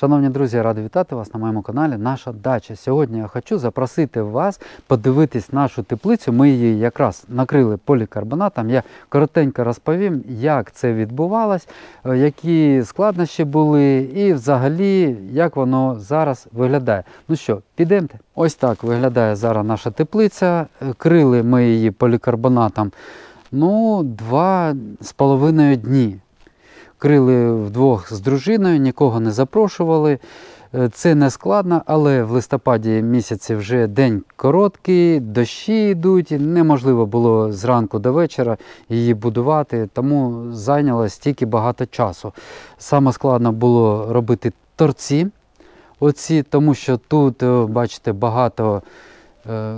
Шановні друзі, я радий вітати вас на моєму каналі Наша дача. Сьогодні я хочу запросити вас подивитись нашу теплицю. Ми її якраз накрили полікарбонатом. Я коротенько розповім, як це відбувалось, е, які складнощі були і взагалі як воно зараз виглядає. Ну що, підемте? Ось так виглядає зараз наша теплиця. Е, Крили ми її полікарбонатом ну, два з половиною дні крили вдвох з дружиною, нікого не запрошували. Е, Це не складно, але в листопаді місяці вже день короткий, дощі йдуть, неможливо було зранку до вечора її будувати, тому зайняло стільки багато часу. Саме складно було робити торці, оці, тому що тут, е, бачите, багато е,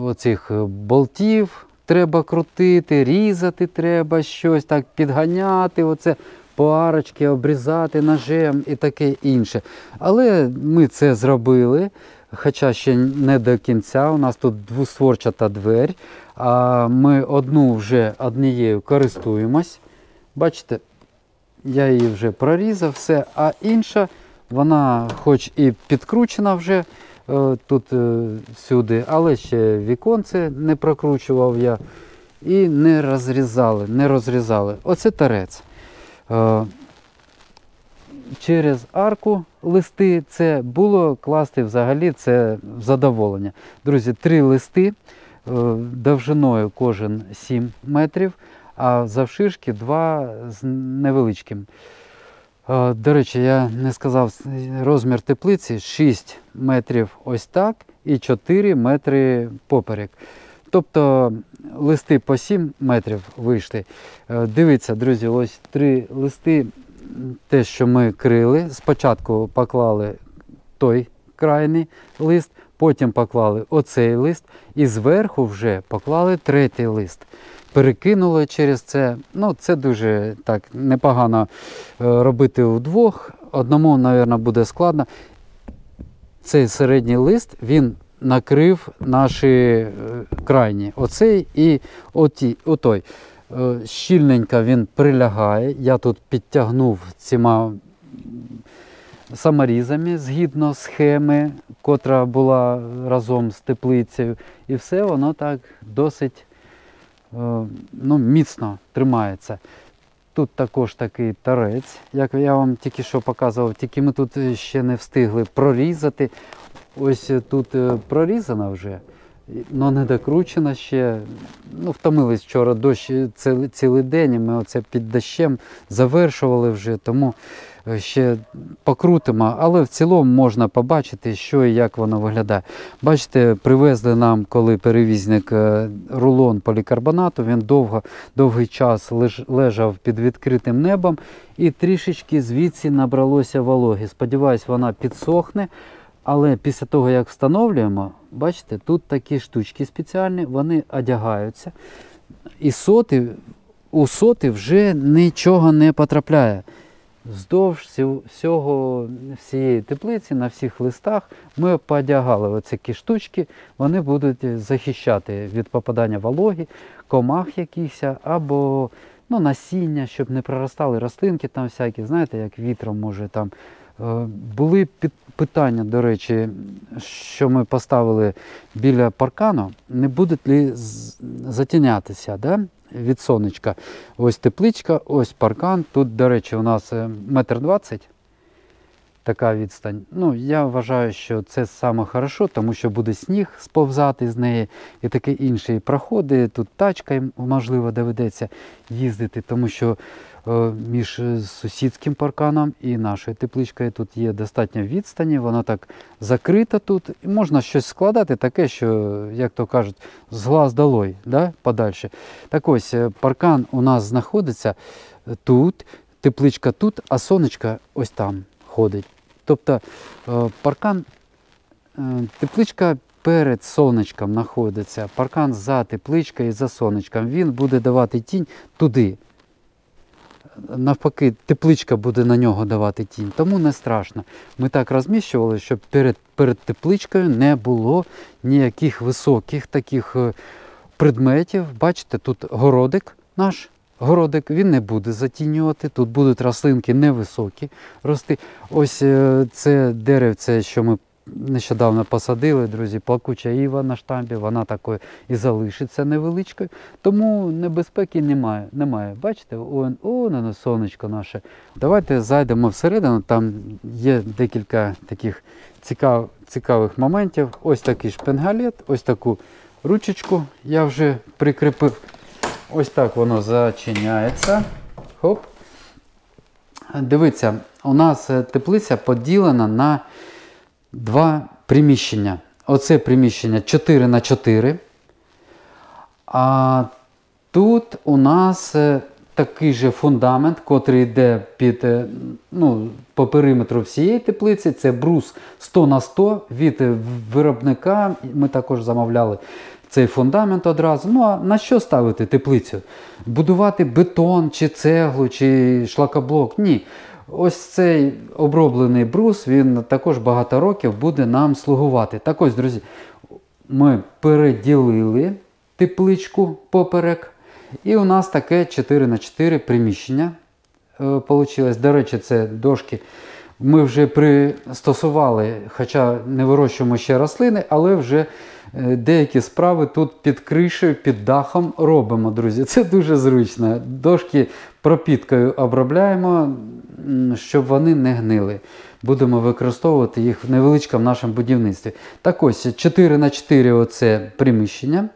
оцих болтів треба крутити, різати треба щось, так підганяти, оце парочки, обрізати ножем і таке інше. Але ми це зробили, хоча ще не до кінця. У нас тут двостворчата двері, а ми одну вже однією користуємось. Бачите, я її вже прорізав, все, а інша, вона хоч і підкручена вже тут е, всюди, але ще віконце не прокручував я. І не розрізали, не розрізали. Оце тарець. Е, Через арку листи це було класти взагалі це задоволення. Друзі, три листи е, довжиною кожен 7 метрів, а завширшки 2 з невеличким. Е, До речі, я не сказав розмір теплиці 6 метрів ось так і 4 метри поперек. Тобто листи по 7 метрів вийшли. Е, Дивіться, друзі, ось три листи, те, що ми крили. Спочатку поклали той крайний лист, потім поклали оцей лист і зверху вже поклали третій лист. Перекинули через це. Ну, Це дуже так непогано е, робити вдвох. Одному, мабуть, буде складно. Цей середній лист, він накрив наші е, крайні. Оцей і оті, отой. Е, Щільненько він прилягає. Я тут підтягнув цими саморізами згідно схеми, котра була разом з теплицею. І все воно так досить ну, міцно тримається. Тут також такий тарець, як я вам тільки що показував, тільки ми тут ще не встигли прорізати. Ось тут е, прорізана вже, але не докручена ще. Ну, Втомились вчора дощ цілий, день, і ми оце під дощем завершували вже, тому е, ще покрутимо. Але в цілому можна побачити, що і як воно виглядає. Бачите, привезли нам, коли перевізник е, рулон полікарбонату, він довго, довгий час лежав під відкритим небом і трішечки звідси набралося вологи. Сподіваюсь, вона підсохне. Але після того, як встановлюємо, бачите, тут такі штучки спеціальні, вони одягаються. І соти, у соти вже нічого не потрапляє. Вздовж всього, всієї теплиці, на всіх листах ми подягали оці штучки, вони будуть захищати від попадання вологи, комах якихось або ну, насіння, щоб не проростали рослинки там всякі, знаєте, як вітром може там. Е, Були питання, до речі, що ми поставили біля паркану, не будуть ли затінятися да, від сонечка. Ось тепличка, ось паркан. Тут, до речі, у нас е, метр двадцять. Така відстань. Ну, Я вважаю, що це саме хорошо, тому що буде сніг сповзати з неї і таке інше. І проходи. Тут тачка, можливо, доведеться їздити, тому що е, між сусідським парканом і нашою тепличкою тут є достатньо відстані, воно так закрито тут. І можна щось складати, таке, що, як то кажуть, з глаз долой, да, подальше. Так ось е, паркан у нас знаходиться тут, тепличка тут, а сонечка ось там ходить. Тобто е, паркан, е, тепличка перед сонечком знаходиться, паркан за тепличкою і за сонечком, він буде давати тінь туди. Навпаки, тепличка буде на нього давати тінь, тому не страшно. Ми так розміщували, щоб перед перед тепличкою не було ніяких високих таких е, предметів. Бачите, тут городик наш городик він не буде затінювати. Тут будуть рослинки невисокі рости. Ось е, це деревце, що ми нещодавно посадили, друзі, плакуча іва на штамбі, вона такою і залишиться невеличкою. Тому небезпеки немає. немає. Бачите, он, он воно сонечко наше. Давайте зайдемо всередину, там є декілька таких цікав, цікавих моментів. Ось такий шпингалет, ось таку ручечку я вже прикріпив. Ось так воно зачиняється. Хоп. Дивіться, у нас е, теплиця поділена на два приміщення. Оце приміщення 4 на 4. А тут у нас е, такий же фундамент, котрий йде під, е, ну, по периметру всієї теплиці. Це брус 100 на 100 від виробника. Ми також замовляли цей фундамент одразу. Ну а на що ставити теплицю? Будувати бетон, чи цеглу, чи шлакоблок? Ні. Ось цей оброблений брус, він також багато років буде нам слугувати. Так ось, друзі, ми переділили тепличку поперек. І у нас таке 4 на 4 приміщення е, получилось. До речі, це дошки. Ми вже пристосували, хоча не вирощуємо ще рослини, але вже деякі справи тут під кришею, під дахом робимо, друзі. Це дуже зручно. Дошки пропіткою обробляємо, щоб вони не гнили. Будемо використовувати їх в невеличкому нашому будівництві. Так ось 4 на 4 оце приміщення.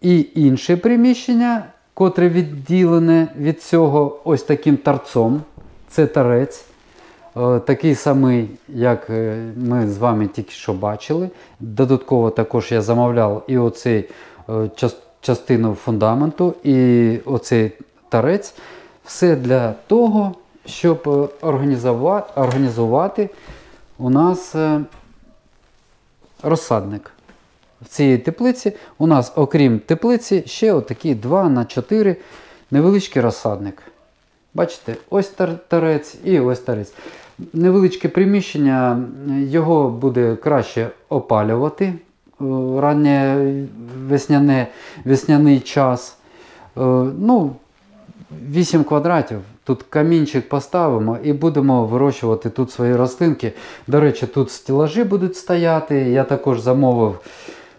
І інше приміщення, котре відділене від цього ось таким торцом. Це торець. Е, Такий самий, як е, ми з вами тільки що бачили. Додатково також я замовляв і оцей е, частину фундаменту, і оцей торець. Все для того, щоб організувати, у нас розсадник. В цій теплиці у нас, окрім теплиці, ще отакий 2 на 4 невеличкий розсадник. Бачите, ось тарець і ось тарець. Невеличке приміщення, його буде краще опалювати е, раннє весняне, весняний час. Е, Ну, 8 квадратів. Тут камінчик поставимо і будемо вирощувати тут свої рослинки. До речі, тут стелажі будуть стояти. Я також замовив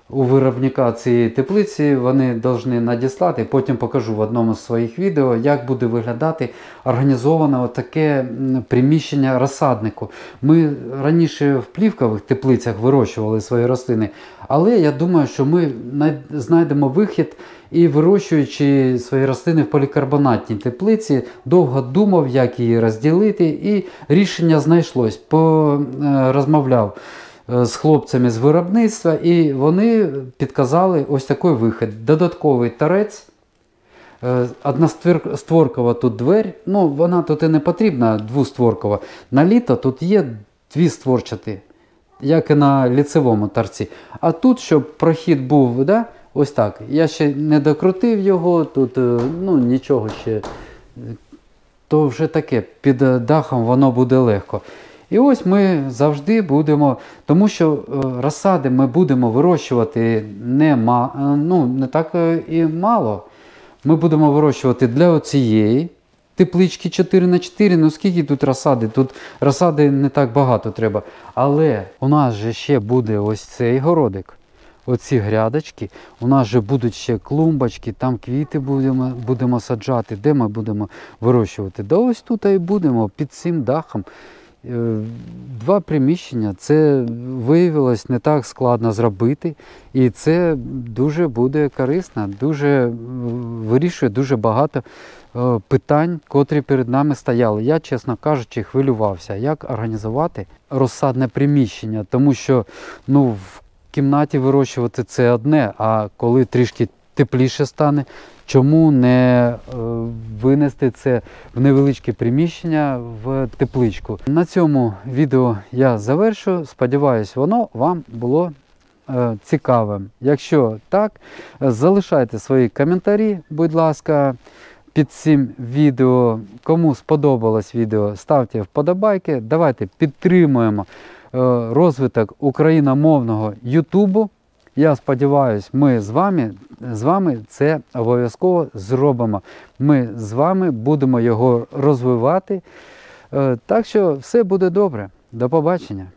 у виробника цієї теплиці. Вони повинні надіслати. Потім покажу в одному з своїх відео, як буде виглядати організоване таке приміщення розсаднику. Ми раніше в плівкових теплицях вирощували свої рослини, але я думаю, що ми знайдемо вихід і вирощуючи свої рослини в полікарбонатній теплиці, довго думав, як її розділити, і рішення знайшлось. По, е, розмовляв е, з хлопцями з виробництва, і вони підказали ось такий вихід. Додатковий тарець. Е, Одностворкова тут двері, ну вона тут і не потрібна, двостворкова. На літо тут є дві створчаті, як і на ліцевому торці. А тут, щоб прохід був, да, ось так. Я ще не докрутив його, тут е, ну, нічого ще. е, То вже таке, під е, дахом воно буде легко. І ось ми завжди будемо, тому що е, розсади ми будемо вирощувати не, ма, е, ну, не так е, і мало. Ми будемо вирощувати для оцієї теплички 4 на 4 Ну скільки тут розсади? Тут розсади не так багато треба. Але у нас же ще буде ось цей городик. Оці грядочки. У нас же будуть ще клумбочки, там квіти будемо, будемо саджати. Де ми будемо вирощувати? Да ось тут і будемо під цим дахом. Е, Два приміщення. Це виявилось не так складно зробити, і це дуже буде корисно, дуже е, вирішує дуже багато е, питань, котрі перед нами стояли. Я, чесно кажучи, хвилювався, як організувати розсадне приміщення, тому що ну, в кімнаті вирощувати це одне, а коли трішки тепліше стане, чому не е, винести це в невеличке приміщення в тепличку. На цьому відео я завершу. Сподіваюсь, воно вам було е, цікавим. Якщо так, залишайте свої коментарі, будь ласка. Під цим відео, кому сподобалось відео, ставте вподобайки. Давайте підтримуємо е, розвиток україномовного Ютубу. Я сподіваюся, ми з вами, з вами це обов'язково зробимо. Ми з вами будемо його розвивати. Е, Так що все буде добре. До побачення.